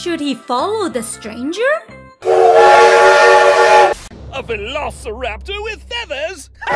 Should he follow the stranger? A velociraptor with feathers?